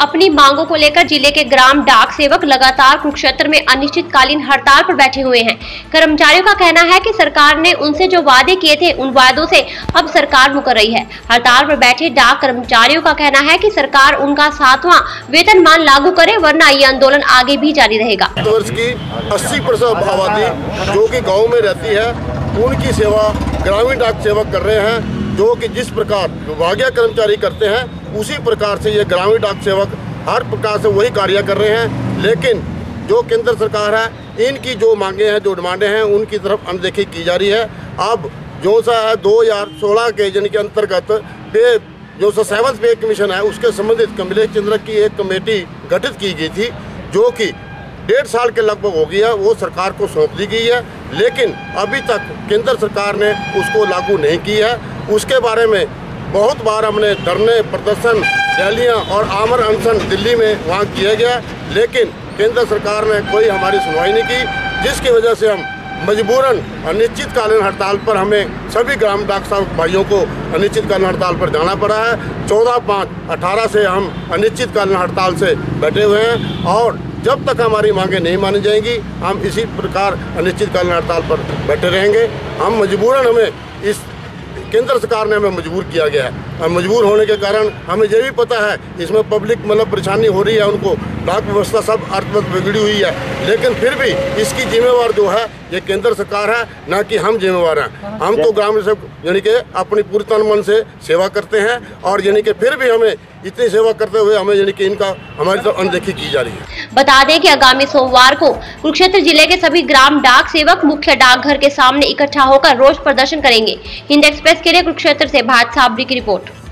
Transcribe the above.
अपनी मांगों को लेकर ज़िले के ग्राम डाक सेवक लगातार कुरुक्षेत्र में अनिश्चितकालीन हड़ताल पर बैठे हुए हैं। कर्मचारियों का कहना है कि सरकार ने उनसे जो वादे किए थे, उन वादों से अब सरकार मुकर रही है। हड़ताल पर बैठे डाक कर्मचारियों का कहना है कि सरकार उनका सातवां वेतनमान लागू करे, वरना ये आंदोलन आगे भी जारी रहेगा। अस्सी की 80 परसेंट आबादी जो कि गाँव में रहती है, उनकी सेवा ग्रामीण डाक सेवक कर रहे हैं। जो कि जिस प्रकार विभागीय कर्मचारी करते हैं, उसी प्रकार से ये ग्रामीण डाक सेवक हर प्रकार से वही कार्य कर रहे हैं। लेकिन जो केंद्र सरकार है, इनकी जो मांगे हैं, जो डिमांडें हैं, उनकी तरफ़ अनदेखी की जा रही है। अब जो सा है, दो हज़ार सोलह के जन के अंतर्गत पे जो सा सेवंथ पे कमीशन है, उसके संबंधित कमलेश चंद्र की एक कमेटी गठित की गई थी, जो कि डेढ़ साल के लगभग हो गई है वो सरकार को सौंप दी गई है। लेकिन अभी तक केंद्र सरकार ने उसको लागू नहीं की है। उसके बारे में बहुत बार हमने धरने, प्रदर्शन, रैलियाँ और आमर अनशन दिल्ली में वहाँ किया गया, लेकिन केंद्र सरकार ने कोई हमारी सुनवाई नहीं की, जिसकी वजह से हम मजबूरन अनिश्चितकालीन हड़ताल पर हमें सभी ग्राम डाक साहब भाइयों को अनिश्चितकालीन हड़ताल पर जाना पड़ा है। चौदह पाँच अठारह से हम अनिश्चितकालीन हड़ताल से बैठे हुए हैं और जब तक हमारी मांगे नहीं मानी जाएँगी, हम इसी प्रकार अनिश्चितकालीन हड़ताल पर बैठे रहेंगे। हम मजबूरन हमें इस केंद्र सरकार ने हमें मजबूर किया गया है। और मजबूर होने के कारण हमें ये भी पता है इसमें पब्लिक मतलब परेशानी हो रही है उनको डाक व्यवस्था सब अर्थव्यवस्था बिगड़ी हुई है। लेकिन फिर भी इसकी जिम्मेवार जो है ये केंद्र सरकार है ना कि हम जिम्मेवार हैं। हम तो ग्रामीण से यानी कि अपनी पूरी तन मन से सेवा करते हैं और यानी कि फिर भी हमें इतनी सेवा करते हुए हमें यानी कि इनका हमारी तरफ़ अनदेखी की जा रही है। बता दें कि आगामी सोमवार को कुरुक्षेत्र ज़िले के सभी ग्राम डाक सेवक मुख्य डाकघर के सामने इकट्ठा होकर रोष प्रदर्शन करेंगे। हिंद एक्सप्रेस के लिए कुरुक्षेत्र से भारत साबरी की रिपोर्ट।